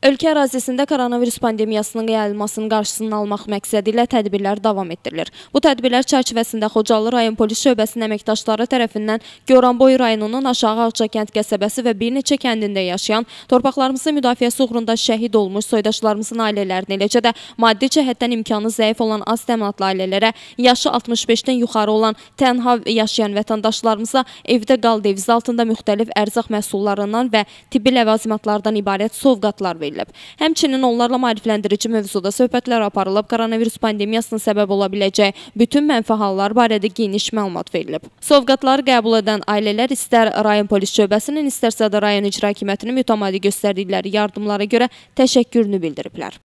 Ölkə ərazisində koronavirus pandemiyasının yayılmasının qarşısını almaq məqsədi ilə tədbirlər davam etdirilir. Bu tədbirlər çərçivəsində Xocalı rayon polis şöbəsinin əməkdaşları tərəfindən Goranboy rayonunun Aşağı Ağcakənd qəsəbəsi və bir neçə kəndində yaşayan, torpaqlarımızın müdafiəsi uğrunda şəhid olmuş soydaşlarımızın ailələrinə, eləcə də maddi cəhətdən imkanı zəif olan az təminatlı ailələrə, yaşı 65-dən yuxarı olan tənha yaşayan vətəndaşlarımıza evdə qal devizi altında müxtəlif ərzaq məhsullarından və tibbi ləvazimatlardan ibarət sovqatlar verilir verilib. Həmçinin onlarla maarifləndirici mövzuda söhbətlər aparılıb, koronavirus pandemiyasının səbəb ola biləcəyi bütün mənfi hallar barədə geniş məlumat verilib. Sovqatları qəbul edən ailələr istər rayon polis şöbəsinin, istərsə də rayon icra hakimiyyətinin mütəmadi göstərdikləri yardımlara görə təşəkkürünü bildiriblər.